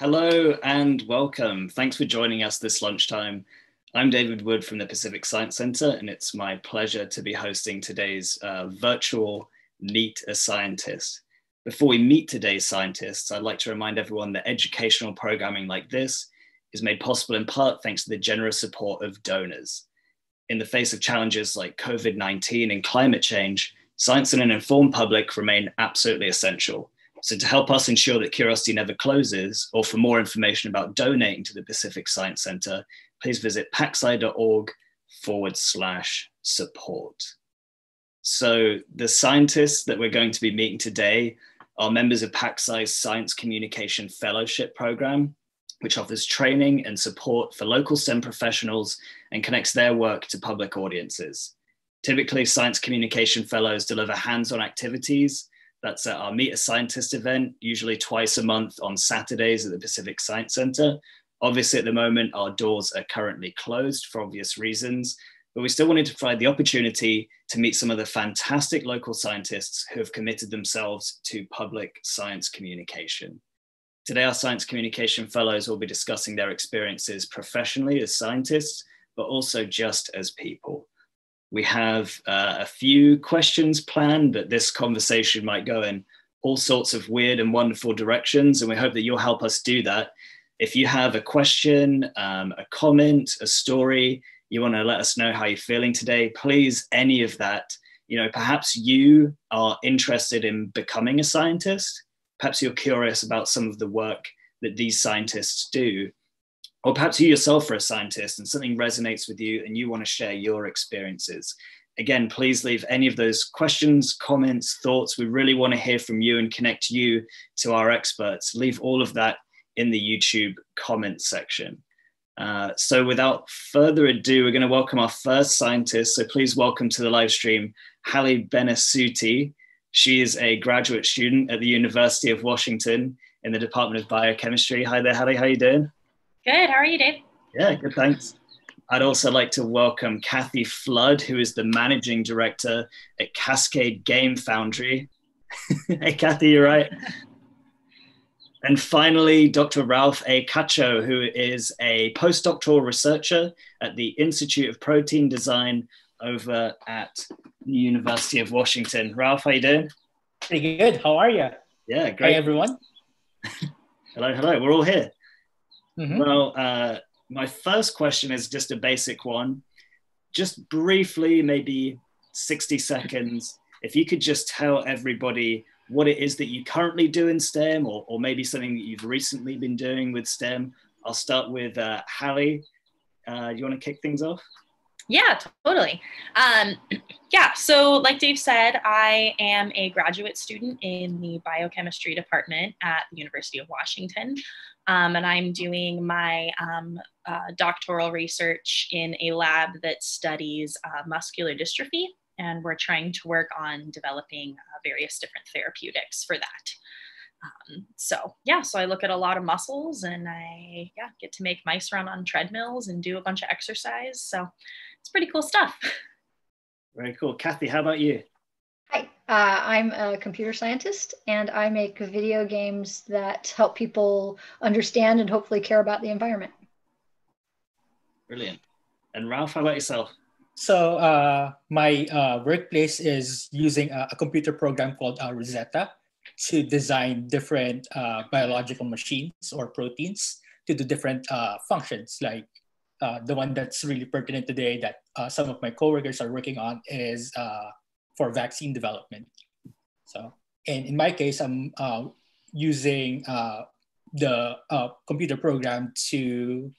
Hello and welcome. Thanks for joining us this lunchtime. I'm David Wood from the Pacific Science Center, and it's my pleasure to be hosting today's uh, virtual Meet a Scientist. Before we meet today's scientists, I'd like to remind everyone that educational programming like this is made possible in part thanks to the generous support of donors. In the face of challenges like COVID 19 and climate change, science and an informed public remain absolutely essential. So, to help us ensure that curiosity never closes, or for more information about donating to the Pacific Science Center, please visit pacsci.org forward slash support. So the scientists that we're going to be meeting today are members of PacSci's Science Communication Fellowship Program, which offers training and support for local STEM professionals and connects their work to public audiences. Typically, Science Communication Fellows deliver hands-on activities. That's at our Meet a Scientist event, usually twice a month on Saturdays at the Pacific Science Center, Obviously, at the moment, our doors are currently closed for obvious reasons, but we still wanted to provide the opportunity to meet some of the fantastic local scientists who have committed themselves to public science communication. Today, our science communication fellows will be discussing their experiences professionally as scientists, but also just as people. We have uh, a few questions planned, but this conversation might go in all sorts of weird and wonderful directions, and we hope that you'll help us do that if you have a question, um, a comment, a story, you want to let us know how you're feeling today, please, any of that. You know, perhaps you are interested in becoming a scientist. Perhaps you're curious about some of the work that these scientists do. Or perhaps you yourself are a scientist and something resonates with you and you want to share your experiences. Again, please leave any of those questions, comments, thoughts. We really want to hear from you and connect you to our experts. Leave all of that in the YouTube comment section. Uh, so without further ado, we're going to welcome our first scientist. So please welcome to the live stream, Halli Benasutti. She is a graduate student at the University of Washington in the Department of Biochemistry. Hi there, Halli, how are you doing? Good, how are you, Dave? Yeah, good, thanks. I'd also like to welcome Kathie Flood, who is the managing director at Cascade Game Foundry. hey, Kathie, you're right. And finally, Dr. Ralph A. Cacho, who is a postdoctoral researcher at the Institute of Protein Design over at the University of Washington. Ralph, how you doing? Pretty good. How are you? Yeah, great. Hi, everyone. hello, hello. We're all here. Mm-hmm. Well, uh, my first question is just a basic one. Just briefly, maybe 60 seconds, if you could just tell everybody what it is that you currently do in STEM or, or maybe something that you've recently been doing with STEM. I'll start with uh, Halli. Uh, do you want to kick things off? Yeah, totally. Um, yeah, so like Dave said, I am a graduate student in the biochemistry department at the University of Washington. Um, and I'm doing my um, uh, doctoral research in a lab that studies uh, muscular dystrophy and we're trying to work on developing uh, various different therapeutics for that. Um, so yeah, so I look at a lot of muscles and I yeah get to make mice run on treadmills and do a bunch of exercise. So it's pretty cool stuff. Very cool. Kathie, how about you? Hi, uh, I'm a computer scientist and I make video games that help people understand and hopefully care about the environment. Brilliant. And Ralph, how about yourself? So uh, my uh, workplace is using a, a computer program called uh, Rosetta to design different uh, biological machines or proteins to do different uh, functions. Like uh, the one that's really pertinent today that some of my coworkers are working on is for vaccine development. So, and in my case, I'm using the computer program to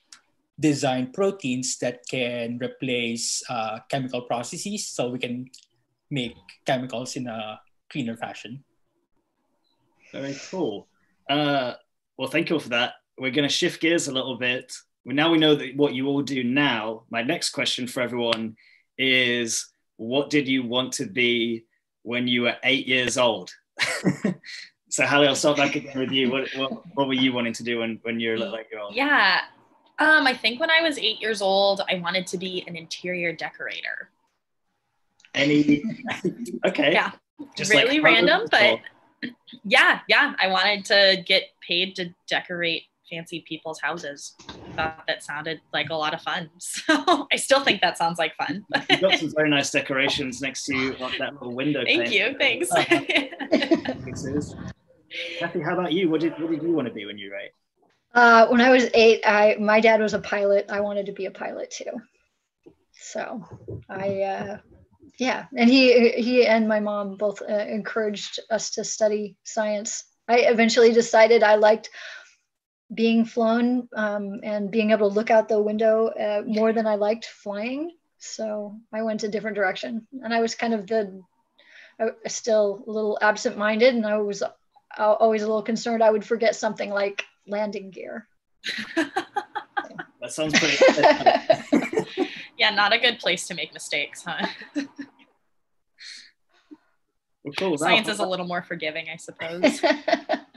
design proteins that can replace uh, chemical processes so we can make chemicals in a cleaner fashion. Very cool. Uh, well, thank you for that. We're going to shift gears a little bit. Now we know that what you all do now. My next question for everyone is what did you want to be when you were eight years old? so, Halli, I'll start back again with you. What, what, what were you wanting to do when, when you were like your old? Yeah, um, I think when I was eight years old, I wanted to be an interior decorator. Any? okay. Yeah. Just really like random, but yeah, yeah. I wanted to get paid to decorate fancy people's houses. I thought that sounded like a lot of fun. So I still think that sounds like fun. You've got some very nice decorations next to you on that little window. Thank pane. you. Thanks. Thanks. Kathie, how about you? What did what did you want to be when you were eight? Uh, when I was eight, I my dad was a pilot. I wanted to be a pilot too. So I, uh, yeah, and he he and my mom both uh, encouraged us to study science. I eventually decided I liked being flown um, and being able to look out the window uh, more than I liked flying. So I went a different direction, and I was kind of the I was still a little absent-minded, and I was always a little concerned I would forget something like landing gear. That sounds pretty. yeah, not a good place to make mistakes, huh? well, cool. Science Now- is a little more forgiving, I suppose.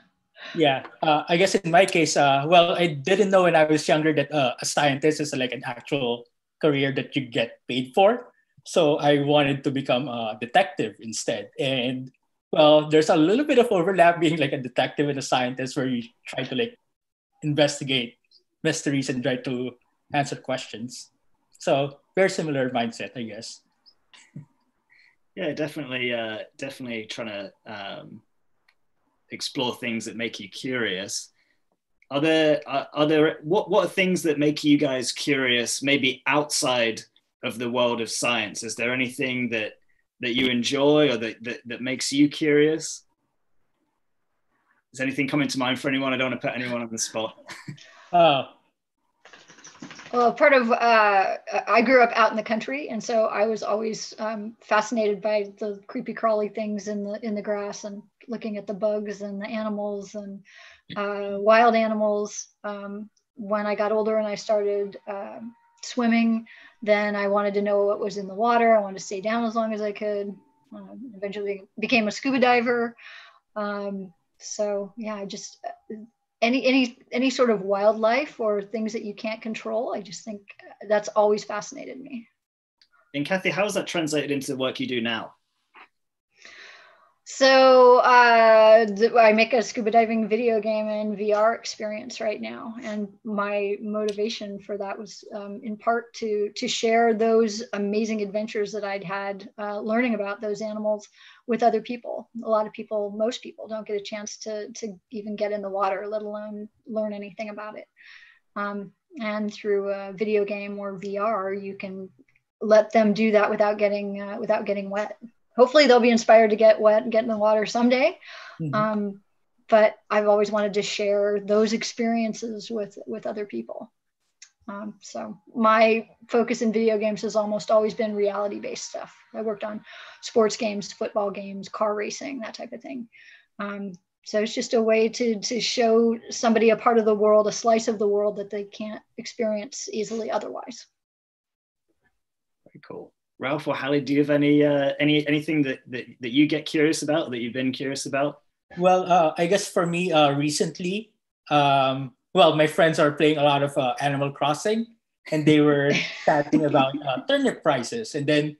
Yeah, uh, I guess in my case, uh, well, I didn't know when I was younger that uh, a scientist is like an actual career that you get paid for. So I wanted to become a detective instead. And well, there's a little bit of overlap being like a detective and a scientist where you try to like investigate mysteries and try to answer questions. So very similar mindset, I guess. yeah definitely uh definitely trying to um explore things that make you curious. Are there are, are there what what are things that make you guys curious maybe outside of the world of science? Is there anything that that you enjoy or that that, that makes you curious? Is anything coming to mind for anyone? I don't want to put anyone on the spot. Oh Well, part of uh, I grew up out in the country, and so I was always um, fascinated by the creepy crawly things in the in the grass and looking at the bugs and the animals and uh, wild animals. Um, when I got older and I started um, swimming, then I wanted to know what was in the water. I wanted to stay down as long as I could. Um, eventually, became a scuba diver. Um, so yeah, I just any any any sort of wildlife or things that you can't control i just think that's always fascinated me and kathie how is that translated into the work you do now so uh, i make a scuba diving video game and vr experience right now and my motivation for that was um, in part to to share those amazing adventures that i'd had uh, learning about those animals with other people. A lot of people most people don't get a chance to to even get in the water let alone learn anything about it. Um, and through a video game or vr you can let them do that without getting uh, without getting wet hopefully they'll be inspired to get wet and get in the water someday. Mhm. um, but i've always wanted to share those experiences with with other people. Um, so my focus in video games has almost always been reality based stuff. I worked on sports games football games car racing that type of thing. Um, so it's just a way to to show somebody a part of the world a slice of the world that they can't experience easily otherwise. Very cool ralph or halli do you have any uh any anything that that, that you get curious about that you've been curious about? Well, uh, I guess for me, uh, recently, um, well, my friends are playing a lot of uh, Animal Crossing, and they were chatting about uh, turnip prices, and then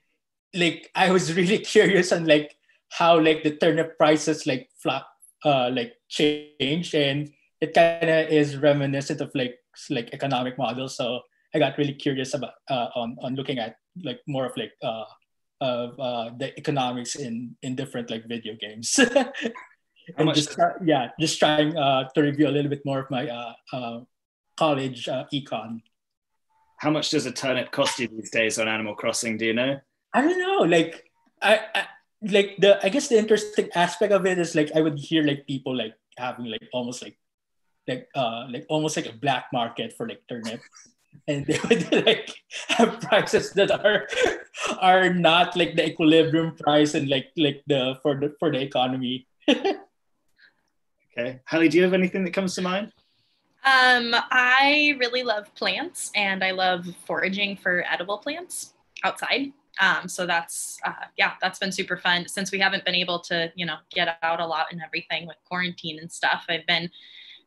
like I was really curious on like how like the turnip prices like flop, uh, like change, and it kind of is reminiscent of like like economic models. So I got really curious about uh, on on looking at like more of like uh, of uh, the economics in in different like video games. and just try- yeah, just trying uh, to review a little bit more of my uh, uh, college uh, econ. how much does a turnip cost you these days on animal crossing do you know I don't know, like I, I like the I guess the interesting aspect of it is like I would hear like people like having like almost like like uh like almost like a black market for like turnips. And they would like have prices that are are not like the equilibrium price and like like the for the for the economy. okay halli do you have anything that comes to mind Um, I really love plants and I love foraging for edible plants outside. Um, so that's uh, yeah, that's been super fun since we haven't been able to you know get out a lot and everything with quarantine and stuff. I've been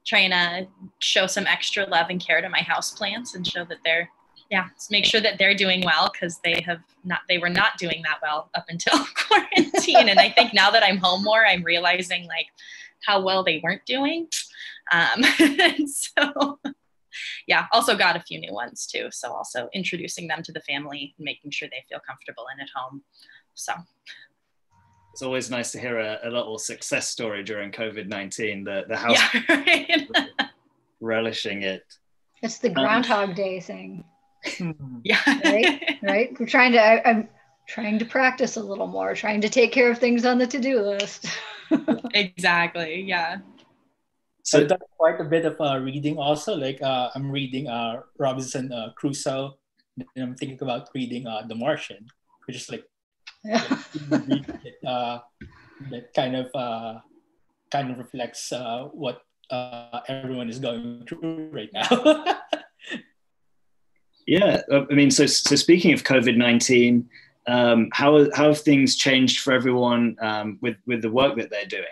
trying to show some extra love and care to my house plants and show that they're yeah make sure that they're doing well because they have not they were not doing that well up until quarantine and i think now that i'm home more i'm realizing like how well they weren't doing Um, so yeah, also got a few new ones too. So also introducing them to the family and making sure they feel comfortable and at home. So it's always nice to hear a, a little success story during COVID 19, the, the house yeah, right? relishing it. It's the Groundhog um, Day thing. yeah. Right? Right? We're trying to, I, I'm trying to practice a little more, trying to take care of things on the to do list. exactly. Yeah. So I've done quite a bit of uh, reading also. Like uh, I'm reading uh, Robinson uh, Crusoe, and I'm thinking about reading uh, The Martian, which is like yeah. uh, that kind of uh, kind of reflects uh, what uh, everyone is going through right now. yeah, I mean, so so speaking of COVID nineteen, um, how how have things changed for everyone um, with with the work that they're doing?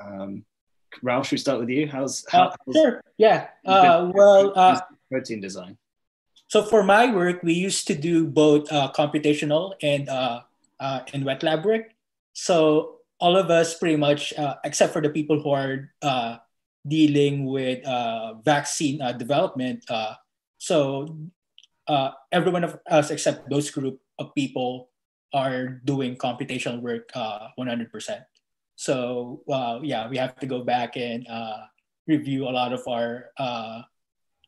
Um, Ralph, should we start with you? How's, how, uh, sure? Yeah. Uh, well, uh, protein design. So for my work, we used to do both uh, computational and uh, uh, and wet lab work. So all of us, pretty much, uh, except for the people who are uh, dealing with uh, vaccine development, so every one of us except those group of people are doing computational work uh, 100%. So yeah, we have to go back and review a lot of our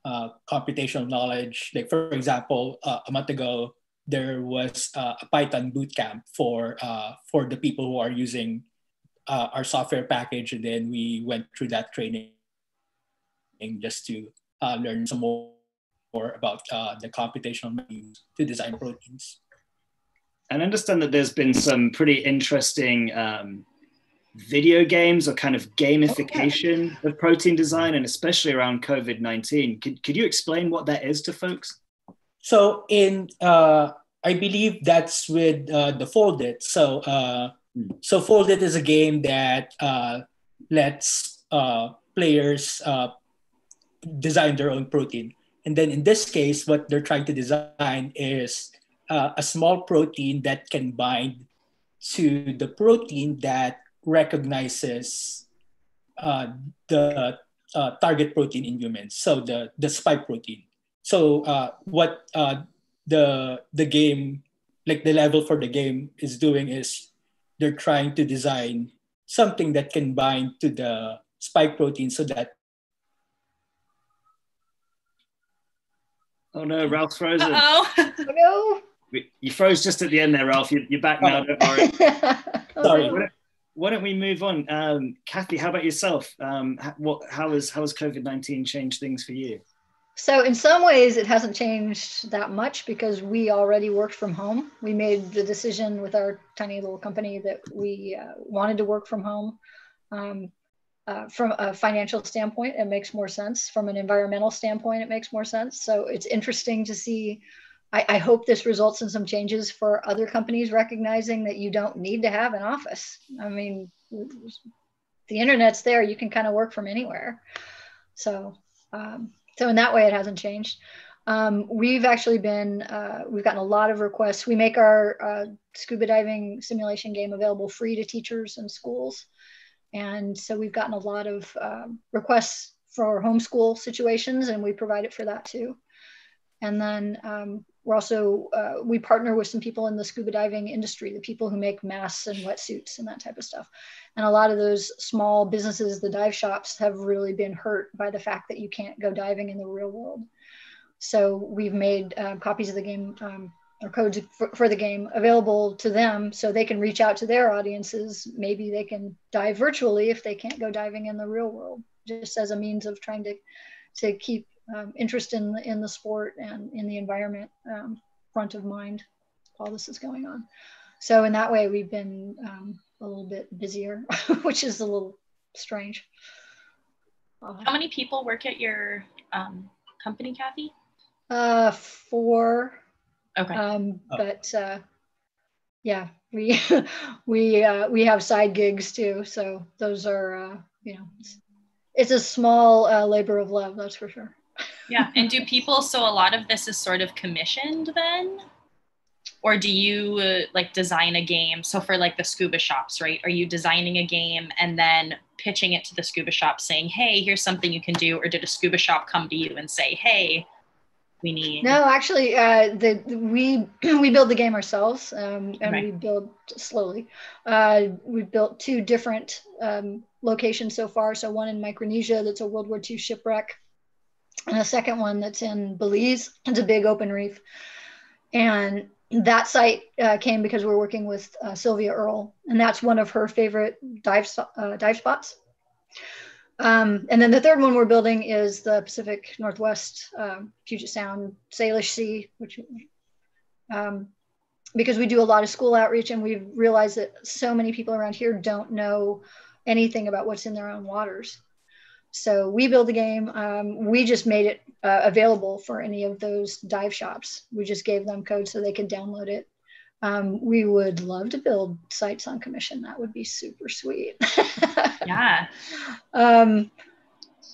uh, computational knowledge. Like for example, uh, a month ago, there was uh, a Python bootcamp for uh, for the people who are using uh, our software package, and then we went through that training just to learn some more, more about the computational methods to design proteins. And understand that there's been some pretty interesting um, video games or kind of gamification of protein design, and especially around COVID 19. Could, could you explain what that is to folks? So, in uh, I believe that's with uh, the Foldit. So, uh, hmm. so Foldit is a game that uh, lets uh, players uh, design their own protein. And then in this case, what they're trying to design is uh, a small protein that can bind to the protein that recognizes uh, the uh, target protein in humans, so the, the spike protein. So uh, what uh, the the game, like the level for the game is doing is they're trying to design something that can bind to the spike protein so that Oh no, Ralph's frozen. oh no. You froze just at the end there, Ralph. You, are back now. Don't worry. Sorry why don't we move on? Um, Kathie, how about yourself? Um, what, how has how has COVID nineteen changed things for you? So in some ways, it hasn't changed that much because we already worked from home. We made the decision with our tiny little company that we uh, wanted to work from home. Um, uh, from a financial standpoint, it makes more sense. From an environmental standpoint, it makes more sense. So it's interesting to see I, I, hope this results in some changes for other companies recognizing that you don't need to have an office. I mean, the internet's there; you can kind of work from anywhere. So, um, so in that way, it hasn't changed. Um, we've actually been uh, we've gotten a lot of requests. We make our uh, scuba diving simulation game available free to teachers and schools, and so we've gotten a lot of um, requests for homeschool situations, and we provide it for that too. And then um, we're also uh, we partner with some people in the scuba diving industry the people who make masks and wetsuits and that type of stuff. And a lot of those small businesses the dive shops have really been hurt by the fact that you can't go diving in the real world. So we've made uh, copies of the game um, or codes for, for, the game available to them so they can reach out to their audiences. Maybe they can dive virtually if they can't go diving in the real world just as a means of trying to to keep um, interest in the, in the sport and in the environment um, front of mind while this is going on. So in that way, we've been um, a little bit busier, which is a little strange. Uh, How many people work at your um, company, Kathie? Uh, four. Okay. Um, oh. But uh, yeah, we we uh, we have side gigs too. So those are uh, you know, it's, it's a small uh, labor of love, that's for sure yeah. And do people, so a lot of this is sort of commissioned then? Or do you uh, like design a game? So for like the scuba shops, right? Are you designing a game and then pitching it to the scuba shop saying, hey, here's something you can do? Or did a scuba shop come to you and say, hey, we need? No, actually, uh, the, we we build the game ourselves, um, and right. we build slowly. Uh, we built two different um, locations so far. So one in Micronesia, that's a World War II shipwreck, and a second one that's in Belize. It's a big open reef, and that site uh, came because we're working with uh, Sylvia Earle, and that's one of her favorite dive uh, dive spots. Um, and then the third one we're building is the Pacific Northwest, um, Puget Sound, Salish Sea, which um, because we do a lot of school outreach and we've realized that so many people around here don't know anything about what's in their own waters. So we build the game. Um, we just made it uh, available for any of those dive shops. We just gave them code so they could download it. Um, we would love to build sites on commission. That would be super sweet. yeah. Um,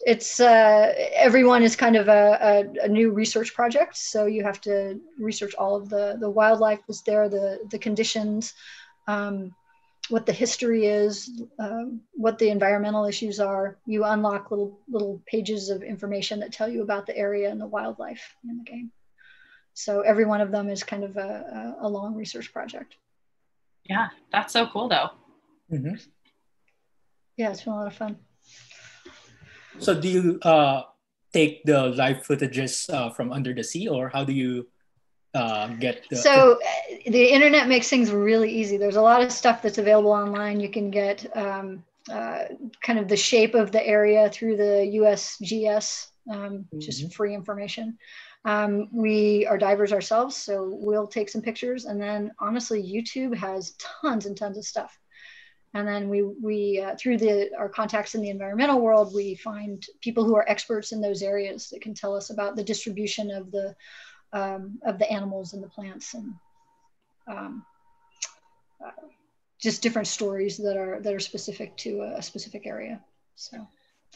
it's uh, everyone is kind of a, a, a, new research project, so you have to research all of the the wildlife that's there, the the conditions, um, what the history is, um, what the environmental issues are. You unlock little little pages of information that tell you about the area and the wildlife in the game. So every one of them is kind of a, a long research project. Yeah, that's so cool though. Mm-hmm. Yeah, it's been a lot of fun. So do you uh, take the live footages uh, from under the sea or how do you uh, get the, so uh, the internet makes things really easy there's a lot of stuff that's available online you can get um, uh, kind of the shape of the area through the usgs um, mm-hmm. just free information um, we are divers ourselves, so we'll take some pictures. And then honestly, YouTube has tons and tons of stuff. And then we, we uh, through the, our contacts in the environmental world, we find people who are experts in those areas that can tell us about the distribution of the, um, of the animals and the plants and um, uh, just different stories that are, that are specific to a, a specific area. So.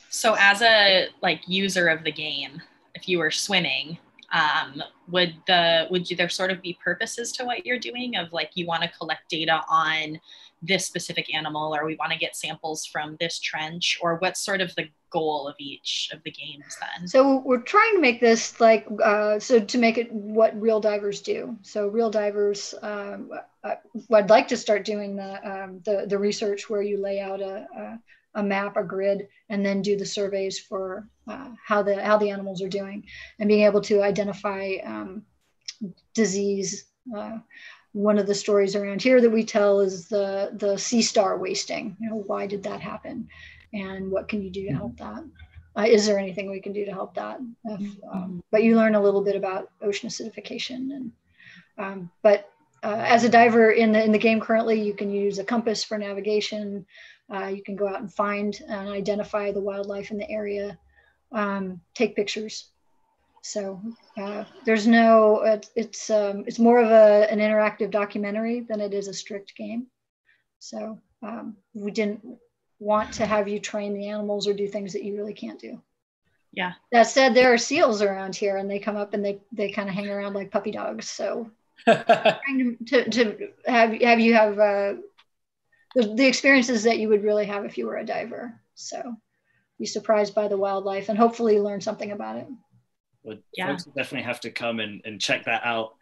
So as a like user of the game, if you were swimming, um, would the would you, there sort of be purposes to what you're doing of like you want to collect data on this specific animal or we want to get samples from this trench or what's sort of the goal of each of the games then so we're trying to make this like uh, so to make it what real divers do so real divers um, uh, i'd like to start doing the, um, the the research where you lay out a, a a map, a grid, and then do the surveys for uh, how the how the animals are doing, and being able to identify um, disease. Uh, one of the stories around here that we tell is the the sea star wasting. You know, why did that happen, and what can you do to help that? Uh, is there anything we can do to help that? If, um, but you learn a little bit about ocean acidification, and um, but uh, as a diver in the in the game currently, you can use a compass for navigation. Uh, you can go out and find and identify the wildlife in the area, um, take pictures. So uh, there's no, it, it's um, it's more of a, an interactive documentary than it is a strict game. So um, we didn't want to have you train the animals or do things that you really can't do. Yeah. That said, there are seals around here, and they come up and they they kind of hang around like puppy dogs. So trying to, to, to have have you have uh, the, the experiences that you would really have if you were a diver. So be surprised by the wildlife and hopefully learn something about it. Well, yeah. folks definitely have to come and, and check that out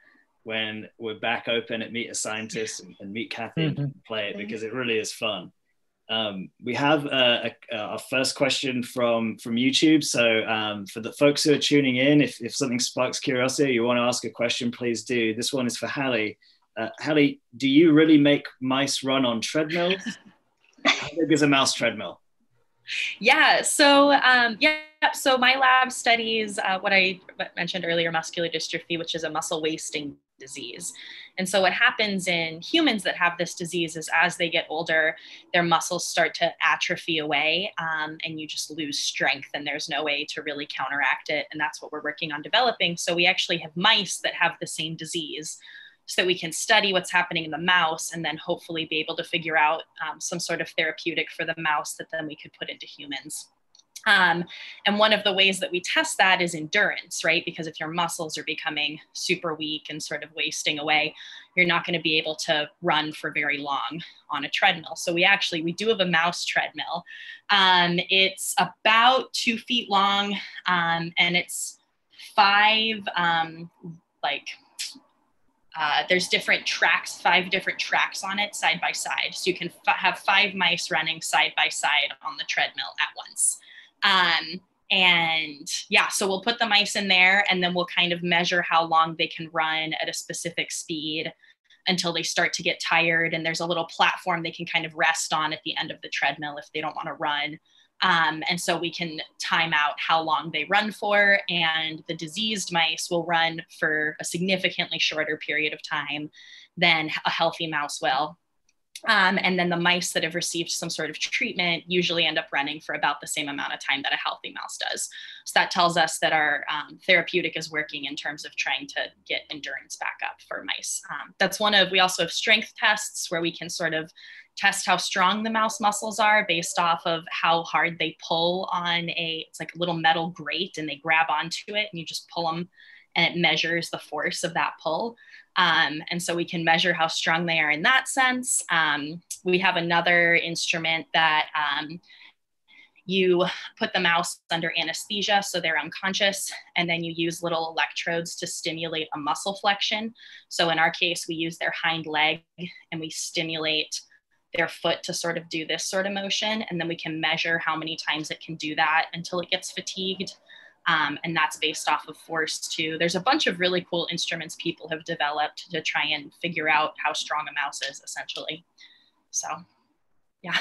when we're back open at Meet a Scientist and, and meet Kathie mm-hmm. and play it because it really is fun. Um, we have a, a, a, first question from from YouTube. So um, for the folks who are tuning in, if, if something sparks curiosity, you want to ask a question, please do. This one is for Halli. Uh, Halli, do you really make mice run on treadmills? How big is a mouse treadmill? Yeah, so um, yeah, so my lab studies uh, what I mentioned earlier, muscular dystrophy, which is a muscle wasting disease. And so what happens in humans that have this disease is as they get older, their muscles start to atrophy away um, and you just lose strength and there's no way to really counteract it. And that's what we're working on developing. So we actually have mice that have the same disease so that we can study what's happening in the mouse and then hopefully be able to figure out um, some sort of therapeutic for the mouse that then we could put into humans. Um, and one of the ways that we test that is endurance, right? Because if your muscles are becoming super weak and sort of wasting away, you're not going to be able to run for very long on a treadmill. So we actually we do have a mouse treadmill. Um, it's about two feet long, um, and it's five um, like uh, there's different tracks, five different tracks on it side by side. So you can f- have five mice running side by side on the treadmill at once. Um, and yeah, so we'll put the mice in there and then we'll kind of measure how long they can run at a specific speed until they start to get tired. And there's a little platform they can kind of rest on at the end of the treadmill if they don't want to run. Um, and so we can time out how long they run for, and the diseased mice will run for a significantly shorter period of time than a healthy mouse will. Um, and then the mice that have received some sort of treatment usually end up running for about the same amount of time that a healthy mouse does. So that tells us that our um, therapeutic is working in terms of trying to get endurance back up for mice. Um, that's one of, we also have strength tests where we can sort of test how strong the mouse muscles are based off of how hard they pull on a, it's like a little metal grate and they grab onto it and you just pull them and it measures the force of that pull. Um, and so we can measure how strong they are in that sense. Um, we have another instrument that um, you put the mouse under anesthesia so they're unconscious, and then you use little electrodes to stimulate a muscle flexion. So in our case, we use their hind leg and we stimulate their foot to sort of do this sort of motion. And then we can measure how many times it can do that until it gets fatigued. Um, and that's based off of force too. There's a bunch of really cool instruments people have developed to try and figure out how strong a mouse is essentially. So yeah.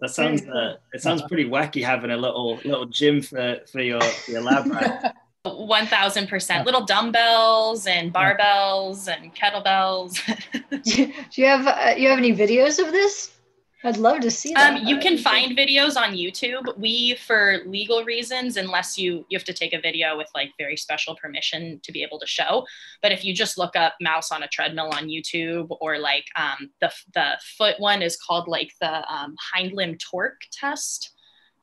That sounds uh, it sounds pretty wacky having a little little gym for, for your, for your lab right? One thousand percent. Little dumbbells and barbells and kettlebells. do you have uh, you have any videos of this? I'd love to see that. Um, you can find videos on YouTube. We, for legal reasons, unless you you have to take a video with like very special permission to be able to show. But if you just look up mouse on a treadmill on YouTube, or like um, the the foot one is called like the um, hind limb torque test.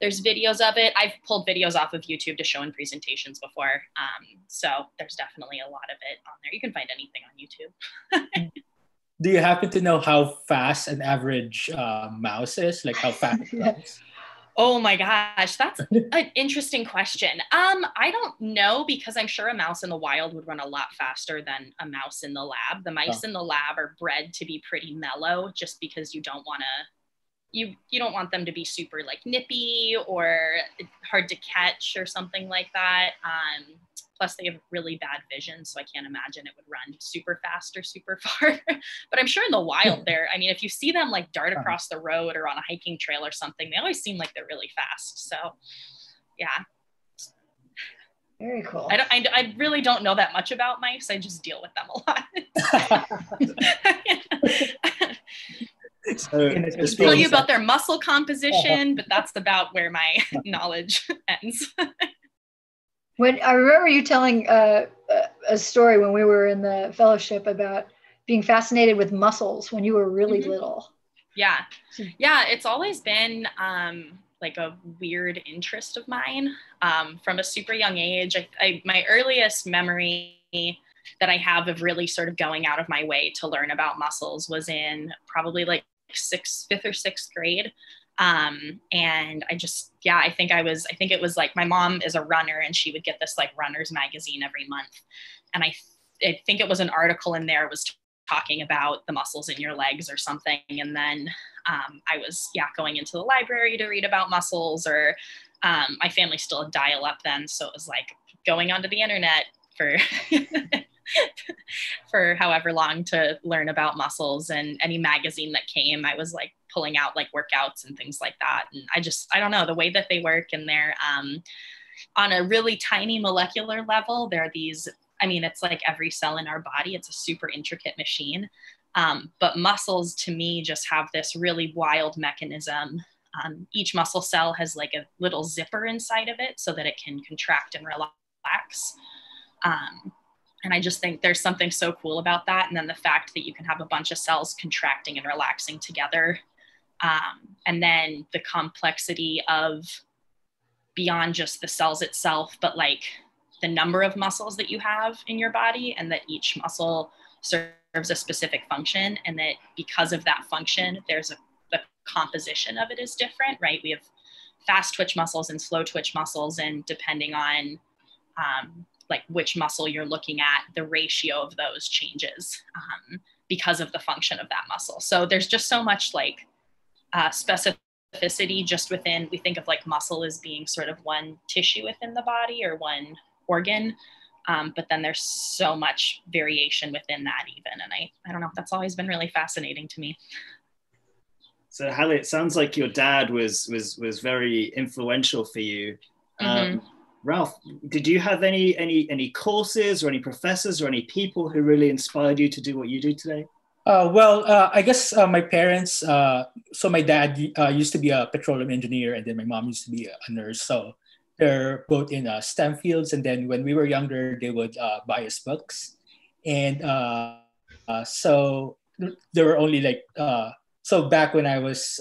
There's videos of it. I've pulled videos off of YouTube to show in presentations before. Um, so there's definitely a lot of it on there. You can find anything on YouTube. do you happen to know how fast an average uh, mouse is? Like how fast? yes. Oh my gosh, that's an interesting question. Um, I don't know because I'm sure a mouse in the wild would run a lot faster than a mouse in the lab. The mice oh. in the lab are bred to be pretty mellow just because you don't want to you you don't want them to be super like nippy or hard to catch or something like that. Um, Plus, they have really bad vision, so I can't imagine it would run super fast or super far. but I'm sure in the wild, there. I mean, if you see them like dart uh-huh. across the road or on a hiking trail or something, they always seem like they're really fast. So, yeah. Very cool. I, don't, I, I really don't know that much about mice. I just deal with them a lot. Uh, so, just tell you about their muscle composition, uh-huh. but that's about where my knowledge ends. When I remember you telling uh, a story when we were in the fellowship about being fascinated with mussels when you were really mm-hmm. little. Yeah, yeah, it's always been um, like a weird interest of mine um, from a super young age. I, I, my earliest memory that I have of really sort of going out of my way to learn about mussels was in probably like sixth, fifth or sixth grade. Um, and I just, yeah, I think I was, I think it was like my mom is a runner and she would get this like runner's magazine every month. And I, I think it was an article in there was talking about the muscles in your legs or something. And then um, I was, yeah, going into the library to read about muscles or um, my family still had dial up then. So it was like going onto the internet for for however long to learn about muscles and any magazine that came i was like pulling out like workouts and things like that and i just i don't know the way that they work and they're um, on a really tiny molecular level there are these i mean it's like every cell in our body it's a super intricate machine um, but muscles to me just have this really wild mechanism um, each muscle cell has like a little zipper inside of it so that it can contract and relax um, and I just think there's something so cool about that. And then the fact that you can have a bunch of cells contracting and relaxing together. Um, and then the complexity of beyond just the cells itself, but like the number of muscles that you have in your body, and that each muscle serves a specific function, and that because of that function, there's a the composition of it is different, right? We have fast twitch muscles and slow twitch muscles, and depending on um, like which muscle you're looking at, the ratio of those changes um, because of the function of that muscle. So there's just so much like uh, specificity just within, we think of like muscle as being sort of one tissue within the body or one organ. Um, but then there's so much variation within that even. And I, I don't know, that's always been really fascinating to me. So Halli, it sounds like your dad was was was very influential for you. Mm-hmm. Um, Ralph, did you have any any any courses or any professors or any people who really inspired you to do what you do today? Uh, well, uh, I guess uh, my parents. Uh, so my dad uh, used to be a petroleum engineer, and then my mom used to be a nurse. So they're both in uh, STEM fields. And then when we were younger, they would buy us books, and so there were only like. so back when I was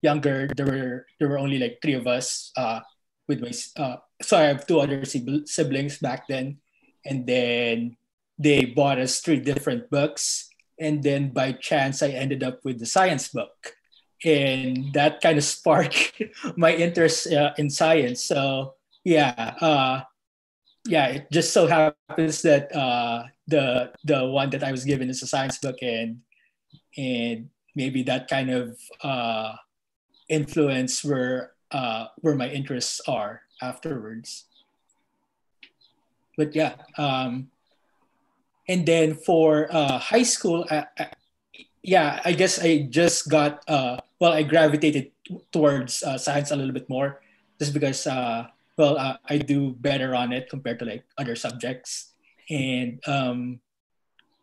younger, there were there were only like three of us with my so I have two other siblings back then, and then they bought us three different books, and then by chance I ended up with the science book, and that kind of sparked my interest uh, in science. So yeah, uh, yeah, it just so happens that uh, the the one that I was given is a science book, and and maybe that kind of uh, influence where uh, where my interests are afterwards. But yeah, um, and then for uh, high school, I, I, yeah, I guess I just got uh, well, I gravitated towards uh, science a little bit more, just because uh, well, uh, I do better on it compared to like other subjects, and um,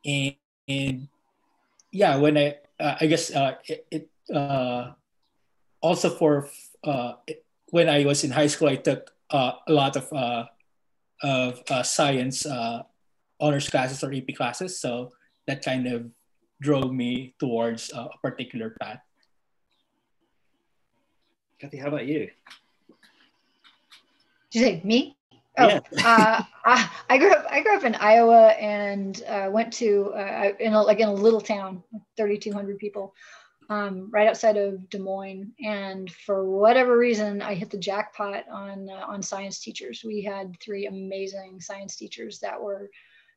and, and yeah, when I uh, I guess it, it also for uh, when I was in high school, I took a lot of of science honors classes or AP classes, so that kind of drove me towards a particular path. Kathie, how about you? Did you say me? Oh, yeah. uh, I, I, grew up. I grew up in Iowa and uh, went to uh, in a, like in a little town, 3,200 people, um, right outside of Des Moines. And for whatever reason, I hit the jackpot on uh, on science teachers. We had three amazing science teachers that were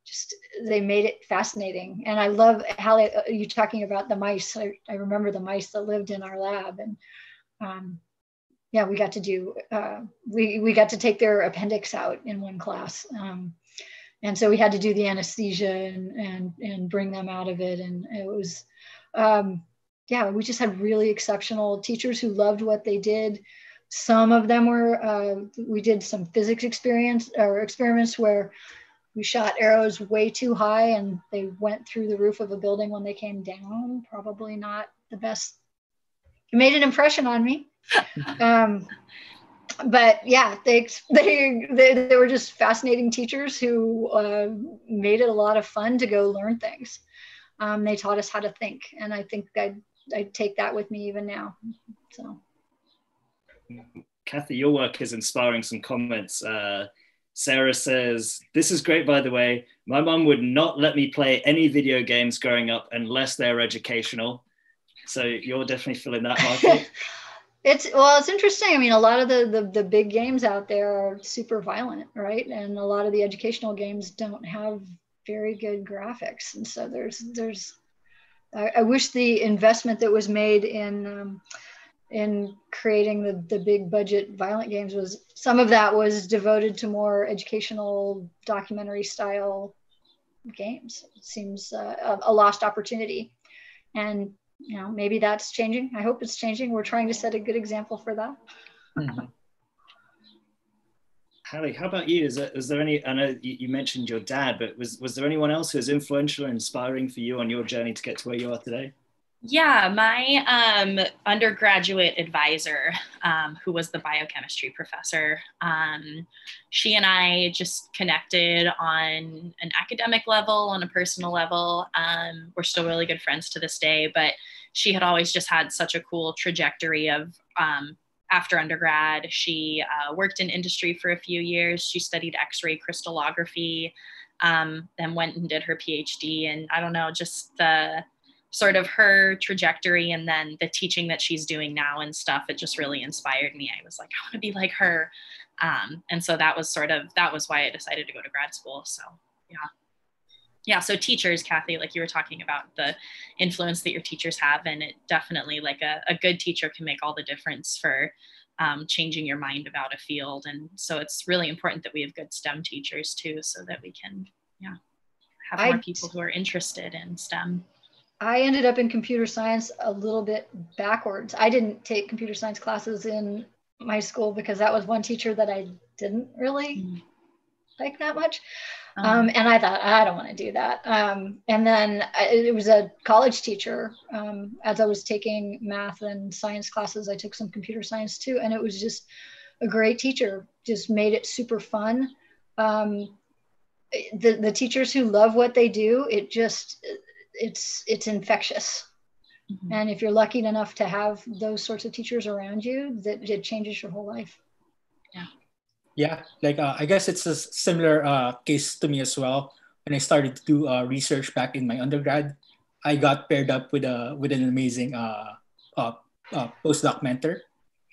just they made it fascinating. And I love how uh, you talking about the mice. I, I, remember the mice that lived in our lab, and um, yeah, we got to do uh, we we got to take their appendix out in one class. Um, and so we had to do the anesthesia and, and, and bring them out of it. And it was, um, yeah, we just had really exceptional teachers who loved what they did. Some of them were, uh, we did some physics experience or experiments where we shot arrows way too high and they went through the roof of a building when they came down. Probably not the best. It made an impression on me. um, but yeah, they, they, they, they were just fascinating teachers who uh, made it a lot of fun to go learn things. Um, they taught us how to think. And I think I I take that with me even now. So, Kathie, your work is inspiring some comments. Uh, Sarah says, This is great, by the way. My mom would not let me play any video games growing up unless they're educational. So you're definitely filling that market. it's well, it's interesting. I mean, a lot of the, the the big games out there are super violent, right? And a lot of the educational games don't have very good graphics, and so there's there's I, I wish the investment that was made in um, in creating the, the big budget violent games was some of that was devoted to more educational documentary style games. It seems uh, a, lost opportunity. And you know maybe that's changing i hope it's changing we're trying to set a good example for that mm-hmm. Halli, how about you? Is there, is there any? I know you, mentioned your dad, but was was there anyone else who was influential or inspiring for you on your journey to get to where you are today? Yeah, my um, undergraduate advisor, um, who was the biochemistry professor, um, she and I just connected on an academic level, on a personal level. Um, we're still really good friends to this day, but she had always just had such a cool trajectory of um, after undergrad. She uh, worked in industry for a few years. She studied X ray crystallography, um, then went and did her PhD. And I don't know, just the sort of her trajectory and then the teaching that she's doing now and stuff, it just really inspired me. I was like, I want to be like her. Um, and so that was sort of, that was why I decided to go to grad school. So, yeah yeah so teachers kathie like you were talking about the influence that your teachers have and it definitely like a, a good teacher can make all the difference for um, changing your mind about a field and so it's really important that we have good stem teachers too so that we can yeah have more I, people who are interested in stem i ended up in computer science a little bit backwards i didn't take computer science classes in my school because that was one teacher that i didn't really mm. like that much um, um, and I thought, I don't want to do that. Um, and then I, it was a college teacher. Um, as I was taking math and science classes, I took some computer science too. And it was just a great teacher, just made it super fun. Um, the, the teachers who love what they do, it just, it's, it's infectious. Mm-hmm. And if you're lucky enough to have those sorts of teachers around you, that it changes your whole life. Yeah. Yeah, like uh, I guess it's a similar uh, case to me as well. When I started to do uh, research back in my undergrad, I got paired up with a with an amazing uh, uh, uh, postdoc mentor,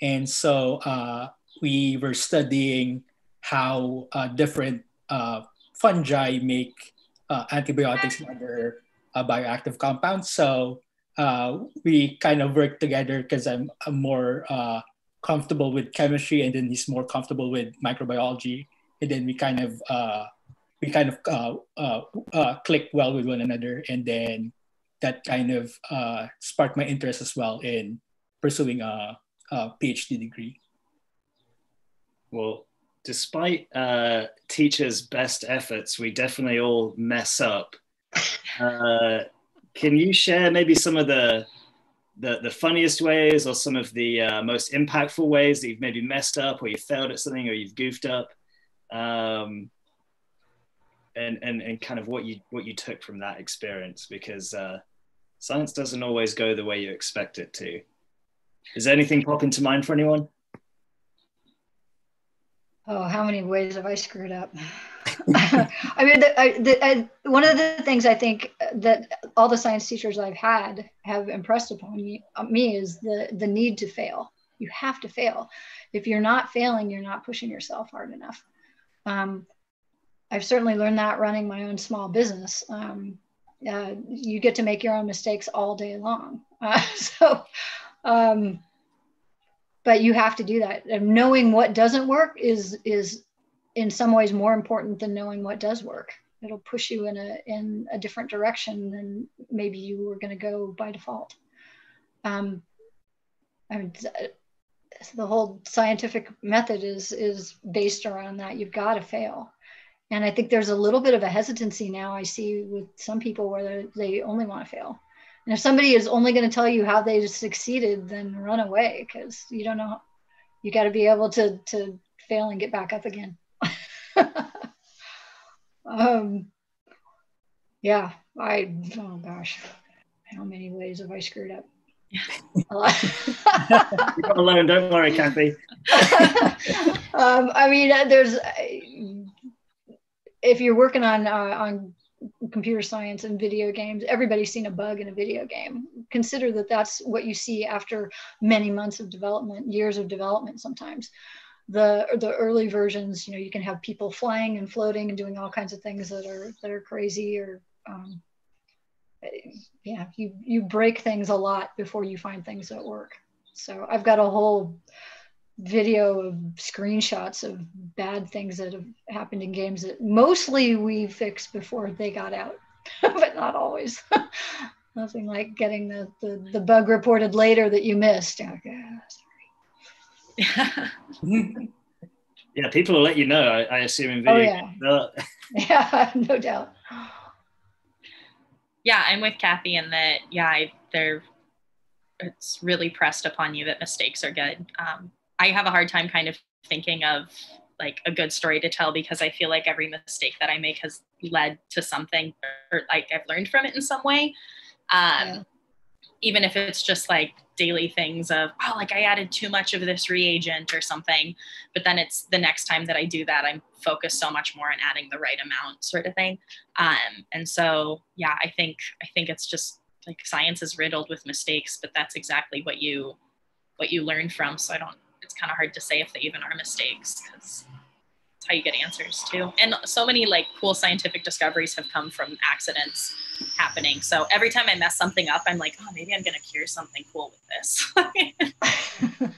and so uh, we were studying how uh, different uh, fungi make uh, antibiotics and other uh, bioactive compounds. So uh, we kind of work together because I'm, I'm more uh, comfortable with chemistry and then he's more comfortable with microbiology. And then we kind of uh, we kind of uh, uh, uh, click well with one another. And then that kind of sparked my interest as well in pursuing a, a phd degree. Well despite teachers best efforts we definitely all mess up uh, can you share maybe some of the the, the funniest ways or some of the uh, most impactful ways that you've maybe messed up or you failed at something or you've goofed up um, and, and, and kind of what you, what you took from that experience because uh, science doesn't always go the way you expect it to. Is anything pop into mind for anyone? Oh, how many ways have I screwed up? I mean, the, I, the, I, one of the things I think that all the science teachers I've had have impressed upon me, uh, me is the the need to fail. You have to fail. If you're not failing, you're not pushing yourself hard enough. Um, I've certainly learned that running my own small business. Um, uh, you get to make your own mistakes all day long. Uh, so, um, but you have to do that. And knowing what doesn't work is is in some ways more important than knowing what does work. It'll push you in a in a different direction than maybe you were going to go by default. Um, I mean, the whole scientific method is is based around that. You've got to fail, and I think there's a little bit of a hesitancy now. I see with some people where they only want to fail, and if somebody is only going to tell you how they succeeded, then run away because you don't know. You got to be able to to fail and get back up again. Um, yeah, I, oh gosh, how many ways have I screwed up? You're alone, don't worry, Kathie. um, I mean, uh, there's, if you're working on, uh, on computer science and video games, everybody's seen a bug in a video game. Consider that that's what you see after many months of development, years of development sometimes the the early versions, you know, you can have people flying and floating and doing all kinds of things that are that are crazy or um, yeah, you you break things a lot before you find things that work. So I've got a whole video of screenshots of bad things that have happened in games that mostly we fixed before they got out, but not always. Nothing like getting the, the, the bug reported later that you missed. Okay, yeah, people will let you know. I, I assume in video. Oh, yeah. yeah, no doubt. Yeah, I'm with Kathie in that. Yeah, I, they're. It's really pressed upon you that mistakes are good. Um, I have a hard time kind of thinking of like a good story to tell because I feel like every mistake that I make has led to something or like I've learned from it in some way. Um, yeah. Even if it's just like daily things of oh like i added too much of this reagent or something. But then it's the next time that i do that i'm focused so much more on adding the right amount sort of thing. Um, and so yeah i think i think it's just like science is riddled with mistakes but that's exactly what you what you learn from. So i don't it's kind of hard to say if they even are mistakes because how you get answers too. And so many like cool scientific discoveries have come from accidents happening. So every time I mess something up, I'm like, oh, maybe I'm gonna cure something cool with this.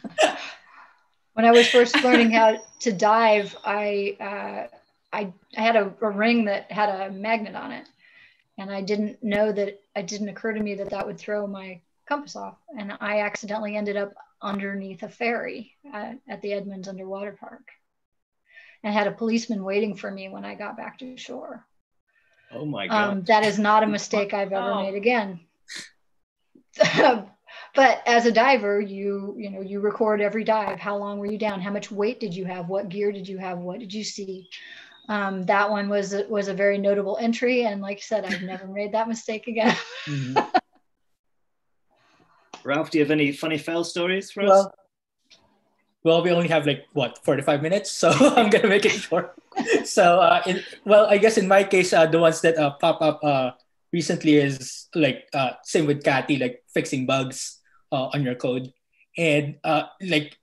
when I was first learning how to dive, I uh, I, I had a, a ring that had a magnet on it, and I didn't know that it didn't occur to me that that would throw my compass off, and I accidentally ended up underneath a ferry at, at the Edmonds Underwater Park and had a policeman waiting for me when I got back to shore. Oh my God. Um, that is not a mistake I've ever oh. made again. but as a diver, you you know you record every dive. How long were you down? How much weight did you have? What gear did you have? What did you see? Um, that one was was a very notable entry, and like I said, I've never made that mistake again. mm-hmm. Ralph, do you have any funny fail stories for well, us? Well, we only have like what 45 minutes, so I'm gonna make it short. so, uh, in, well, I guess in my case, uh, the ones that uh, pop up uh, recently is like uh, same with Kathie, like fixing bugs uh, on your code, and uh, like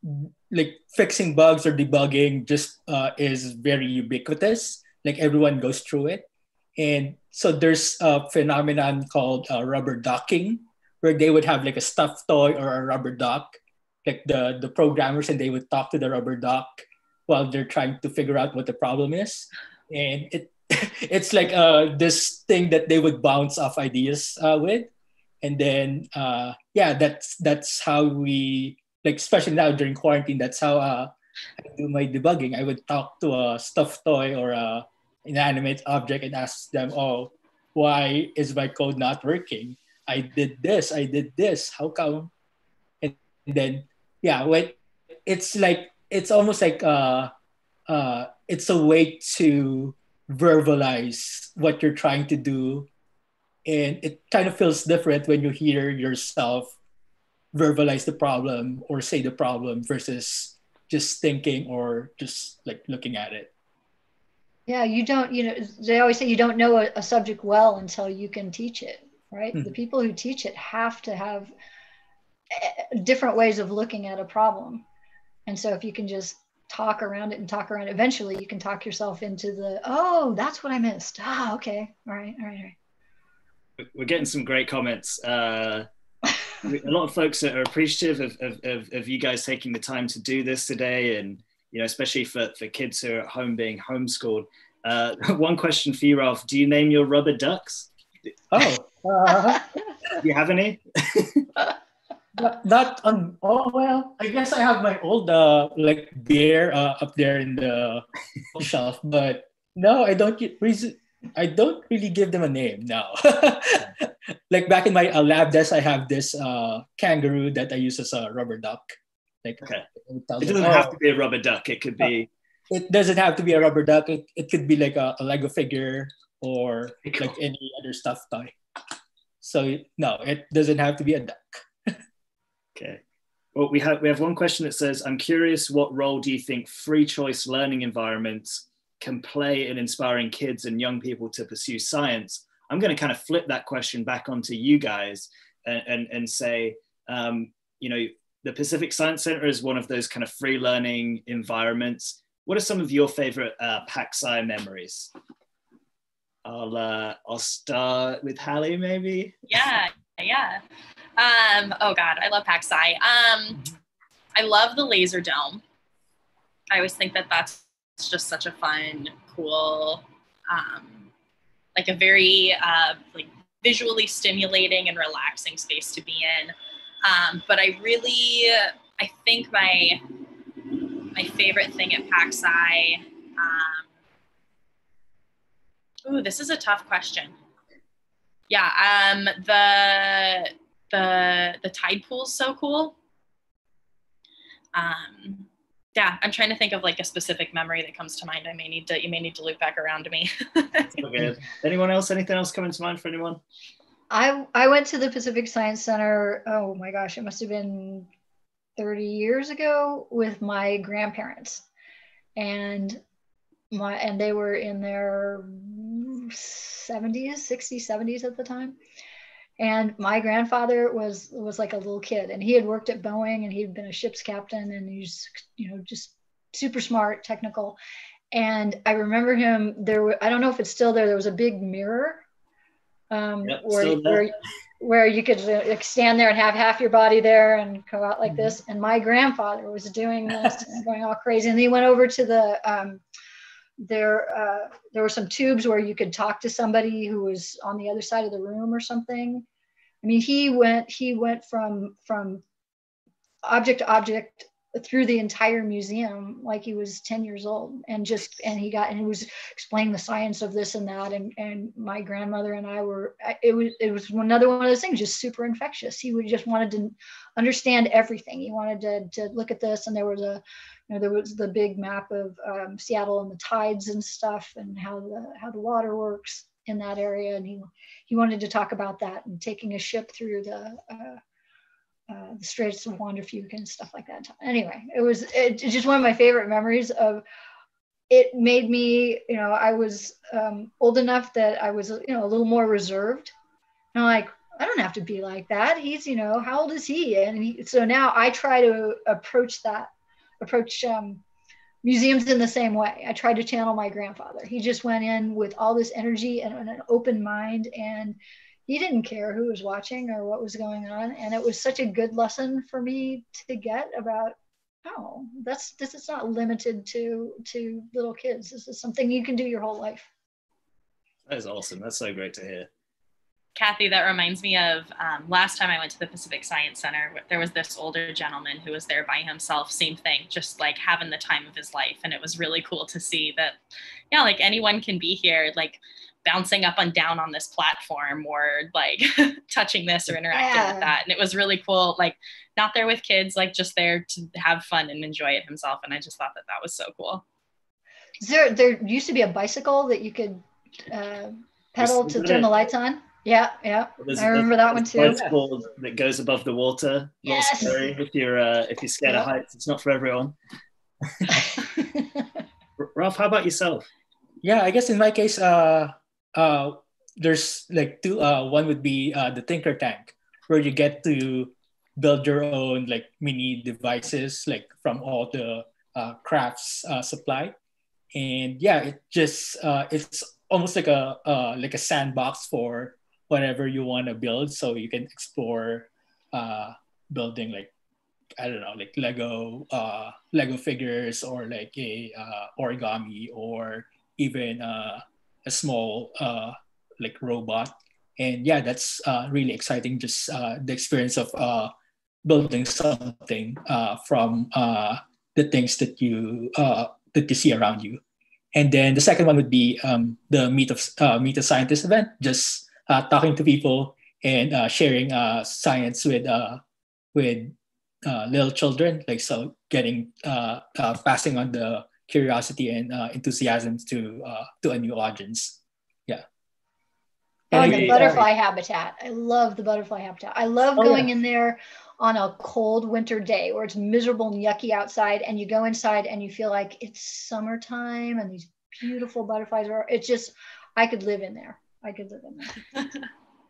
like fixing bugs or debugging just uh, is very ubiquitous. Like everyone goes through it, and so there's a phenomenon called uh, rubber ducking, where they would have like a stuffed toy or a rubber duck like the the programmers and they would talk to the rubber duck while they're trying to figure out what the problem is. And it it's like uh this thing that they would bounce off ideas uh, with. And then uh yeah that's that's how we like especially now during quarantine that's how uh I do my debugging. I would talk to a stuffed toy or a inanimate object and ask them oh why is my code not working? I did this I did this. How come and then yeah when it's like it's almost like uh uh it's a way to verbalize what you're trying to do. And it kind of feels different when you hear yourself verbalize the problem or say the problem versus just thinking or just like looking at it. Yeah you don't you know they always say you don't know a, a subject well until you can teach it right? Mm-hmm. the people who teach it have to have different ways of looking at a problem. And so if you can just talk around it and talk around it, eventually you can talk yourself into the, oh, that's what I missed. Ah, okay. All right. All right. All right. We're getting some great comments. Uh, a lot of folks are appreciative of, of, of, of, you guys taking the time to do this today. And, you know, especially for, for kids who are at home being homeschooled. Uh, one question for you, Ralph. Do you name your rubber ducks? Oh, uh, do you have any? not, not on oh well i guess i have my old uh like beer uh, up there in the shelf but no i don't get reason i don't really give them a name now like back in my uh, lab desk i have this uh kangaroo that i use as a rubber duck. Like okay. it doesn't oh, have to be a rubber duck it could be uh, it doesn't have to be a rubber duck it, it could be like a, a lego figure or like any other stuff toy. So no it doesn't have to be a duck Okay. Well, we have we have one question that says, "I'm curious, what role do you think free choice learning environments can play in inspiring kids and young people to pursue science?" I'm going to kind of flip that question back onto you guys and and, and say, um, you know, the Pacific Science Center is one of those kind of free learning environments. What are some of your favorite uh, PacSci memories? I'll uh, I'll start with Halli, maybe. Yeah, yeah. Um, oh God, I love PacSci. Um, I love the laser dome. I always think that that's just such a fun, cool, um, like a very uh, like visually stimulating and relaxing space to be in. Um, but I really, I think my my favorite thing at PacSci. Um, ooh, this is a tough question. Yeah, um, the the the tide pool's so cool. Um, yeah, I'm trying to think of like a specific memory that comes to mind. I may need to you may need to loop back around to me. okay. Anyone else? Anything else coming to mind for anyone? I I went to the Pacific Science Center. Oh my gosh, it must have been 30 years ago with my grandparents, and my and they were in their 70s, 60s, 70s at the time. And my grandfather was was like a little kid, and he had worked at Boeing, and he had been a ship's captain, and he's you know just super smart, technical. And I remember him. There, were, I don't know if it's still there. There was a big mirror um, yep, where, where, where you could uh, stand there and have half your body there and go out like mm-hmm. this. And my grandfather was doing this and going all crazy. And he went over to the, um, there, uh, there were some tubes where you could talk to somebody who was on the other side of the room or something. I mean, he went, he went from, from object to object through the entire museum like he was 10 years old and just and he got and he was explaining the science of this and that. And and my grandmother and i were it was it was another one of those things just super infectious. He would just wanted to understand everything. He wanted to, to look at this. And there was a you know there was the big map of um, seattle and the tides and stuff and how the how the water works in that area and he he wanted to talk about that and taking a ship through the uh, uh, the Straits of Juan de Fuca and stuff like that. Anyway, it was it, just one of my favorite memories of. It made me, you know, I was um, old enough that I was, you know, a little more reserved. And I'm like, I don't have to be like that. He's, you know, how old is he? And he, so now I try to approach that, approach um, museums in the same way. I tried to channel my grandfather. He just went in with all this energy and, an open mind and he didn't care who was watching or what was going on. And it was such a good lesson for me to get about oh that's this is not limited to to little kids. This is something you can do your whole life. That is awesome. That's so great to hear Kathie, that reminds me of um, last time I went to the Pacific Science Center. There was this older gentleman who was there by himself, same thing, just like having the time of his life. And it was really cool to see that, yeah, like anyone can be here. Like bouncing up and down on this platform or like touching this or interacting yeah. with that. And it was really cool. Like not there with kids, like just there to have fun and enjoy it himself. And I just thought that that was so cool. Is there, there used to be a bicycle that you could uh, pedal to turn the lights on. Yeah, yeah. There's, I remember that one too. Bicycle that goes above the water. Yes. Scary if you're uh, if you're scared of heights. It's not for everyone. Ralph, how about yourself? Yeah, I guess in my case, uh, uh, there's like two. Uh, one would be uh, the Tinker Tank, where you get to build your own like mini devices, like from all the uh, crafts uh, supply, and yeah, it just uh, it's almost like a uh, like a sandbox for whatever you want to build, so you can explore uh, building like I don't know, like Lego, uh, Lego figures, or like a uh, origami, or even uh, a small uh, like robot. And yeah, that's uh, really exciting. Just uh, the experience of uh, building something uh, from uh, the things that you uh, that you see around you. And then the second one would be um, the meet of uh, meet a scientist event. Just talking to people and uh, sharing uh, science with uh, with uh, little children. Like so, getting uh, uh, passing on the curiosity and uh, enthusiasm to uh, to a new audience. Yeah. Oh, and the butterfly uh, habitat. I love the butterfly habitat. I love oh, going yeah. in there on a cold winter day where it's miserable and yucky outside, and you go inside and you feel like it's summertime and these beautiful butterflies are. It's just, I could live in there. I could live in there.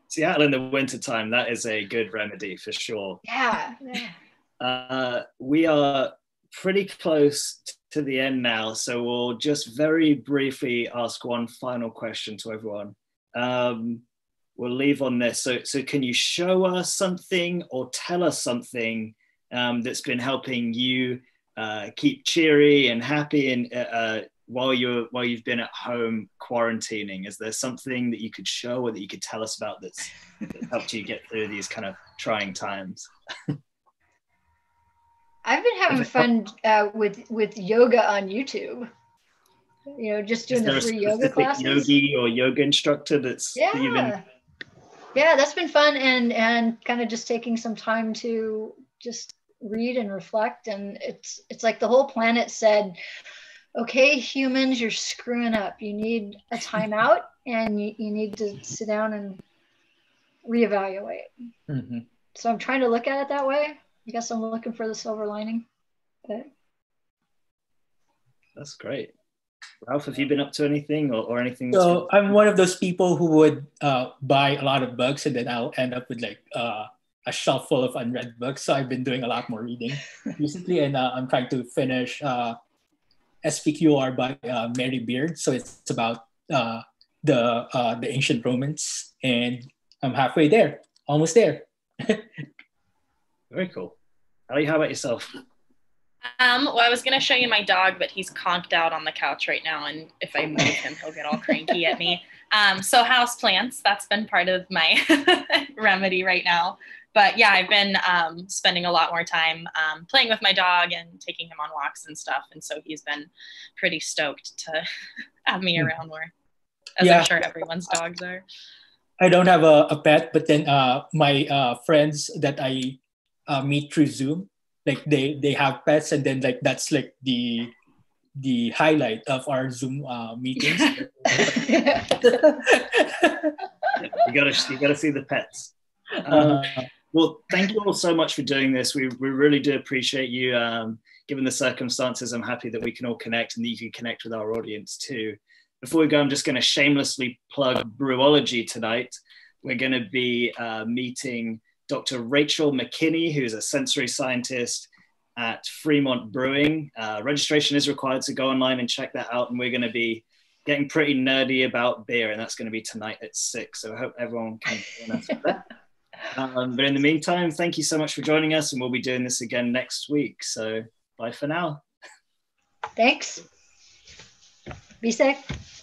Seattle in the wintertime, that is a good remedy for sure. Yeah. yeah. Uh, we are pretty close to the end now, so we'll just very briefly ask one final question to everyone. Um, we'll leave on this. So, so can you show us something or tell us something um, that's been helping you uh, keep cheery and happy and uh, uh, while you're while you've been at home quarantining? Is there something that you could show or that you could tell us about that's, that helped you get through these kind of trying times? I've been having fun uh, with with yoga on YouTube. You know, just doing the free yoga classes. Yogi or yoga instructor that's yeah. Been... Yeah, that's been fun and and kind of just taking some time to just read and reflect. And it's it's like the whole planet said, okay, humans, you're screwing up. You need a timeout and you, you need to sit down and reevaluate. Mm-hmm. So I'm trying to look at it that way. I guess I'm looking for the silver lining. But That's great. Ralph, have you been up to anything or, or anything? So I'm one of those people who would uh, buy a lot of books and then I'll end up with like uh, a shelf full of unread books. So I've been doing a lot more reading recently, and uh, I'm trying to finish uh, SPQR by uh, Mary Beard. So it's about uh, the uh, the ancient Romans, and I'm halfway there, almost there. Very cool. Halli, how about yourself? Um, well, I was gonna show you my dog, but he's conked out on the couch right now, and if I move him, he'll get all cranky at me. Um, so house plants, that's been part of my remedy right now. But yeah, I've been um, spending a lot more time um, playing with my dog and taking him on walks and stuff, and so he's been pretty stoked to have me Hmm. around more, as Yeah. I'm sure everyone's dogs are. I don't have a, a pet, but then uh, my uh, friends that I uh, meet through Zoom, like they they have pets, and then like that's like the the highlight of our Zoom uh, meetings. You gotta you gotta see the pets. Um, Uh, well, thank you all so much for doing this. We, we really do appreciate you. Um, given the circumstances, I'm happy that we can all connect and that you can connect with our audience too. Before we go, I'm just going to shamelessly plug Brewology tonight. We're going to be uh, meeting Dr. Rachel McKinney, who's a sensory scientist at Fremont Brewing. Uh, registration is required, so go online and check that out. And we're going to be getting pretty nerdy about beer, and that's going to be tonight at six. So I hope everyone can join us. Um, but in the meantime, thank you so much for joining us, and we'll be doing this again next week. So bye for now. Thanks. Be safe.